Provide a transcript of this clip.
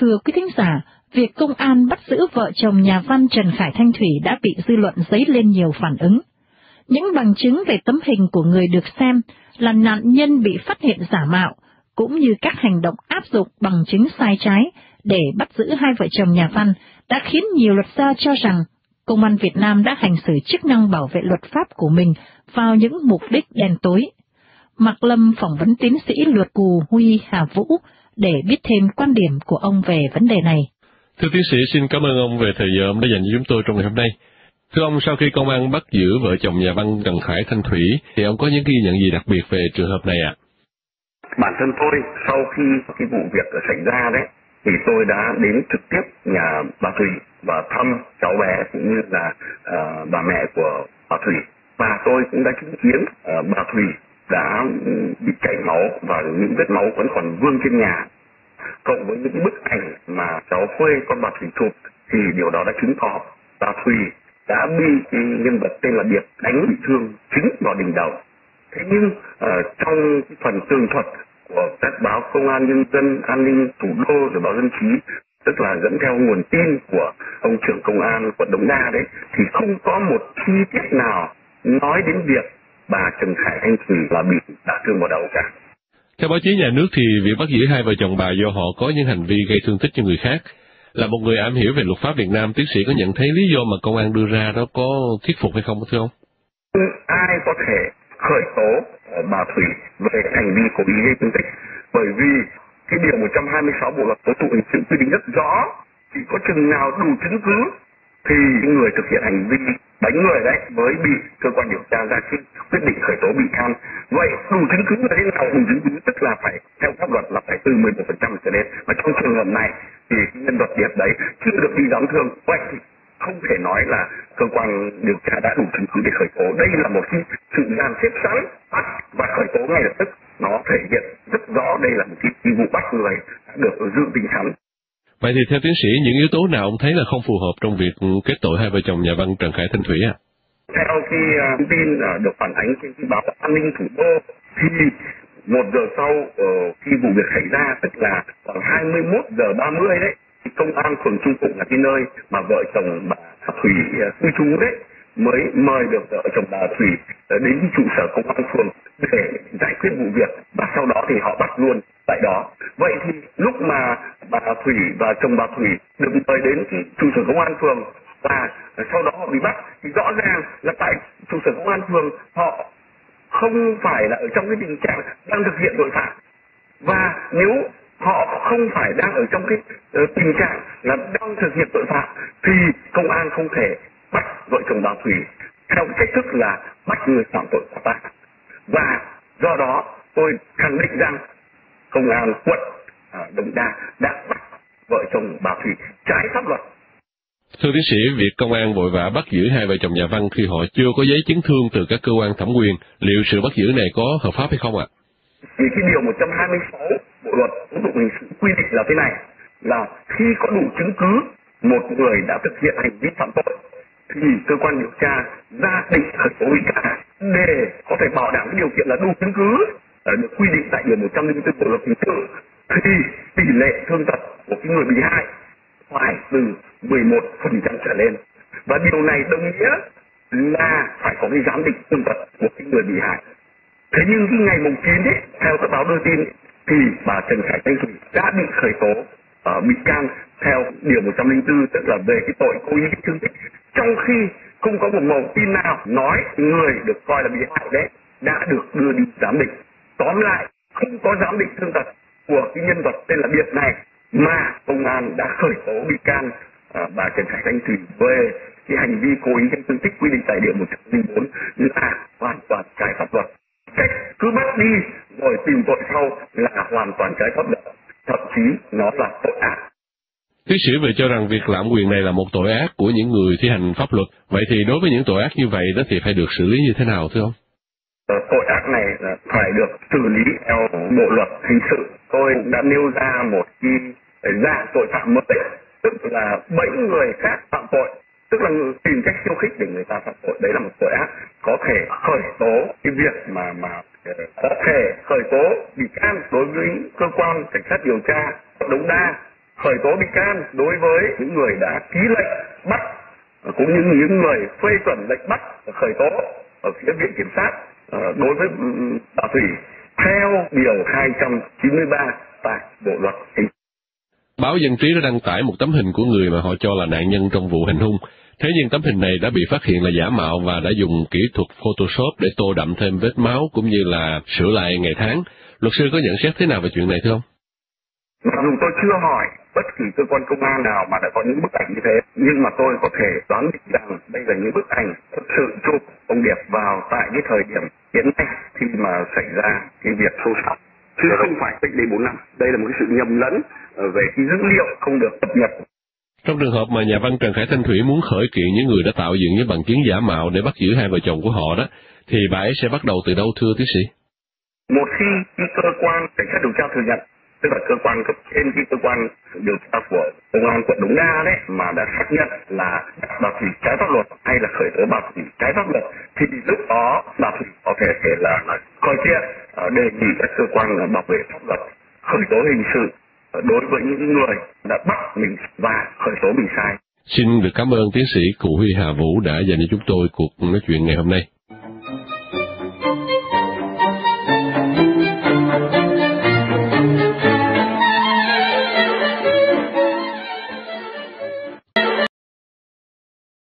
Thưa quý thính giả, việc công an bắt giữ vợ chồng nhà văn Trần Khải Thanh Thủy đã bị dư luận dấy lên nhiều phản ứng. Những bằng chứng về tấm hình của người được xem là nạn nhân bị phát hiện giả mạo, cũng như các hành động áp dụng bằng chứng sai trái để bắt giữ hai vợ chồng nhà văn đã khiến nhiều luật gia cho rằng Công an Việt Nam đã hành xử chức năng bảo vệ luật pháp của mình vào những mục đích đen tối. Mạc Lâm phỏng vấn tiến sĩ luật cù Huy Hà Vũ để biết thêm quan điểm của ông về vấn đề này. Thưa tiến sĩ, xin cảm ơn ông về thời giờ ông đã dành cho chúng tôi trong ngày hôm nay. Thưa ông, sau khi công an bắt giữ vợ chồng nhà văn Trần Khải Thanh Thủy, thì ông có những ghi nhận gì đặc biệt về trường hợp này ạ? À? Bản thân tôi, sau khi cái vụ việc xảy ra đấy, thì tôi đã đến trực tiếp nhà bà Thủy và thăm cháu bé cũng như là uh, bà mẹ của bà Thủy. Và tôi cũng đã chứng kiến uh, bà Thủy đã bị chảy máu và những vết máu vẫn còn vương trên nhà. Cộng với những bức ảnh mà cháu khuê con bà Thủy chụp thì điều đó đã chứng tỏ bà Thủy đã bị nhân vật tên là Điệp đánh bị thương chính vào đỉnh đầu. Thế nhưng uh, trong phần tường thuật của các báo công an nhân dân, an ninh thủ đô rồi báo dân trí tức là dẫn theo nguồn tin của ông trưởng công an quận Đống Đa đấy thì không có một chi tiết nào nói đến việc bà Trần Khải Anh Thủy là bị đả thương vào đầu cả. Theo báo chí nhà nước thì việc bắt giữ hai vợ chồng bà do họ có những hành vi gây thương tích cho người khác. Là một người am hiểu về luật pháp Việt Nam, tiến sĩ có nhận thấy lý do mà công an đưa ra đó có thuyết phục hay không thưa ông? Ai có thể khởi tố bà Thủy về hành vi cố ý gây thương tích bởi vì cái điều 126 bộ luật tố tụng hình sự quy định rất rõ chỉ có chừng nào đủ chứng cứ thì người thực hiện hành vi đánh người đấy mới bị cơ quan điều tra ra quyết định khởi tố bị can. Vậy đủ chứng cứ là thế nào đủ chứng cứ tức là phải theo pháp luật là phải từ 11 phần trăm trở lên. Và trong trường hợp này thì nhân vật điệp đấy chưa được đi giám thương. Vậy thì không thể nói là cơ quan điều tra đã đủ chứng cứ để khởi tố. Đây là một cái sự dàn xếp sẵn bắt và khởi tố ngay lập tức. Nó thể hiện rất rõ đây là một cái vụ bắt người được dự định sẵn Vậy thì theo tiến sĩ, những yếu tố nào ông thấy là không phù hợp trong việc kết tội hai vợ chồng nhà văn Trần Khải Thanh Thủy ạ? À? Theo khi thông ờ, tin được phản ánh trên báo an ninh thủ đô thì một giờ sau uh, khi vụ việc xảy ra tức là khoảng 21 giờ 30 đấy thì công an phường Trung Phụng là cái nơi mà vợ chồng bà Thủy cư cư trú đấy mới mời được vợ chồng bà Thủy đến trụ sở công an phường để giải quyết vụ việc và sau đó thì họ bắt luôn tại đó. Vậy thì lúc mà bà Thủy và chồng bà Thủy được mời đến trụ sở công an phường và sau đó họ bị bắt. Thì rõ ràng là tại trụ sở công an phường họ không phải là ở trong cái tình trạng đang thực hiện tội phạm. Và nếu họ không phải đang ở trong cái uh, tình trạng là đang thực hiện tội phạm thì công an không thể bắt vợ chồng bà Thủy theo cách thức là bắt người phạm tội quả tang và do đó tôi khẳng định rằng công an quận à, uh, Đồng Đa đã bắt vợ chồng bà Thủy trái pháp luật. Thưa tiến sĩ, việc công an vội vã bắt giữ hai vợ chồng nhà văn khi họ chưa có giấy chứng thương từ các cơ quan thẩm quyền, liệu sự bắt giữ này có hợp pháp hay không ạ? Vì cái điều 126 bộ luật tố tụng hình sự quy định là thế này, là khi có đủ chứng cứ một người đã thực hiện hành vi phạm tội thì cơ quan điều tra ra định khởi tố bị can để có thể bảo đảm cái điều kiện là đủ chứng cứ được quy định tại điều 104 bộ luật hình sự thì tỷ lệ thương tật của cái người bị hại phải từ 11% trở lên. Và điều này đồng nghĩa là phải có cái giám định thương tật của cái người bị hại. Thế nhưng cái ngày mùng 9 ấy, theo các báo đưa tin thì bà Trần Khải Thanh Thủy đã bị khởi tố ở bị can theo điều 104 tức là về cái tội cố ý thương tích. Trong khi không có một nguồn tin nào nói người được coi là bị hại đấy đã được đưa đi giám định. Tóm lại không có giám định thương tật của cái nhân vật tên là Điệp này mà công an đã khởi tố bị can à, bà Trần Khải Thanh Thủy về cái hành vi cố ý gây thương tích quy định tại điều 104 là hoàn toàn trái pháp luật. Cách cứ bắt đi rồi tìm tội sau là hoàn toàn trái pháp luật, thậm chí nó là tội ác. Tiến sĩ về cho rằng việc lạm quyền này là một tội ác của những người thi hành pháp luật. Vậy thì đối với những tội ác như vậy đó thì phải được xử lý như thế nào thưa ông? Ờ, tội ác này phải được xử lý theo bộ luật hình sự. Tôi đã nêu ra một cái dạng tội phạm mới, tức là bảy người khác phạm tội. Tức là tìm cách khiêu khích để người ta phạm tội. Đấy là một tội ác. Có thể khởi tố cái việc mà mà ờ, có thể khởi tố bị can đối với cơ quan cảnh sát điều tra đống đa. Khởi tố bị can đối với những người đã ký lệnh bắt ờ, cũng như những người phê chuẩn lệnh bắt khởi tố ở phía viện kiểm sát ờ, đối với ừ, ừ, bà Thủy theo điều 293 tại bộ luật hình Báo Dân trí đã đăng tải một tấm hình của người mà họ cho là nạn nhân trong vụ hành hung. Thế nhưng tấm hình này đã bị phát hiện là giả mạo và đã dùng kỹ thuật Photoshop để tô đậm thêm vết máu cũng như là sửa lại ngày tháng. Luật sư có nhận xét thế nào về chuyện này thưa ông? Mặc dù tôi chưa hỏi bất kỳ cơ quan công an nào mà đã có những bức ảnh như thế, nhưng mà tôi có thể đoán định rằng đây là những bức ảnh thực sự chụp ông Điệp vào tại cái thời điểm hiện nay khi mà xảy ra cái việc sâu sắc, chứ không phải cách đây 4 năm. Đây là một cái sự nhầm lẫn về cái dữ liệu không được cập nhật Trong trường hợp mà nhà văn Trần Khải Thanh Thủy muốn khởi kiện những người đã tạo dựng những bằng chứng giả mạo để bắt giữ hai vợ chồng của họ đó, thì bà ấy sẽ bắt đầu từ đâu thưa tiến sĩ? một khi cái cơ quan cảnh sát điều tra thừa nhận tức là cơ quan cấp trên cái cơ quan điều tra của công an quận đống đa đấy mà đã xác nhận là bà thủy trái pháp luật hay là khởi tố bà thủy trái pháp luật thì lúc đó bà thủy có thể thể là, là coi chuyện ờ, đề nghị các cơ quan bảo vệ pháp luật khởi tố hình sự đối với những người đã bắt mình và khởi tố mình sai Xin được cảm ơn tiến sĩ Cụ Huy Hà Vũ đã dành cho chúng tôi cuộc nói chuyện ngày hôm nay.